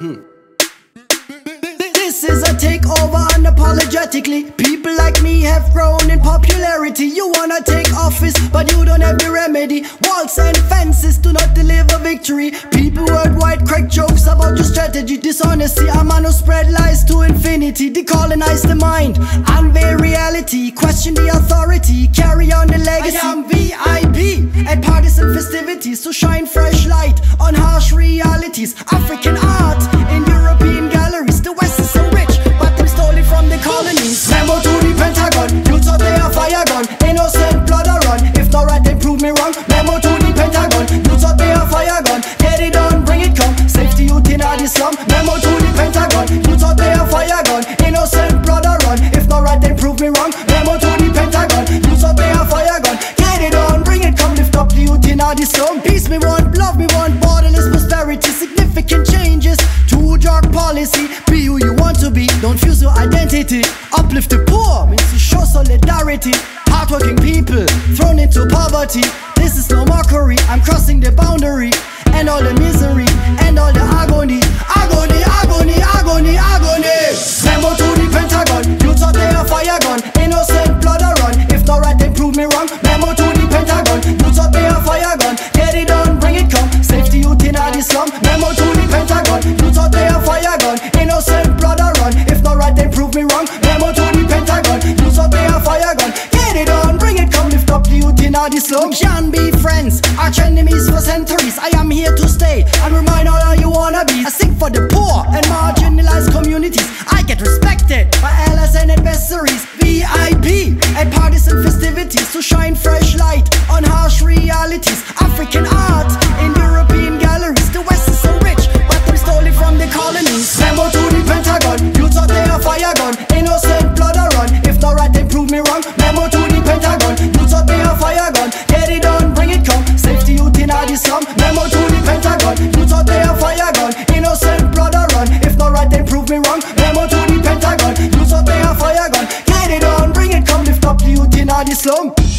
This is a takeover unapologetically. People like me have grown in popularity. You wanna take office, but you don't have the remedy. Walls and fences do not deliver victory. People worldwide crack jokes about your strategy. Dishonesty, I'm on spread lies to infinity. Decolonize the mind, unveil reality. Question the authority, carry on the legacy. I am VIP at parties and festivities to shine fresh light on harsh realities. African identity. Uplift the poor means to show solidarity. Hardworking people thrown into poverty. This is no mockery, I'm crossing the boundary. And all the misery, this love can be friends. Our enemies for centuries. I am here to stay And remind all of you wannabes. I sing for the poor and marginalized communities. I get respected by L S and adversaries. VIP at parties and festivities To shine fresh light on harsh realities. African art in European galleries. The West is so rich but we stole it from the colonies. Memo to the Pentagon. You thought they a fire gun Innocent blood are run. If not right they prove me wrong. me wrong. Memo to the Pentagon. Use up a fire gun. Get it on, bring it, come lift up the youth in the slum.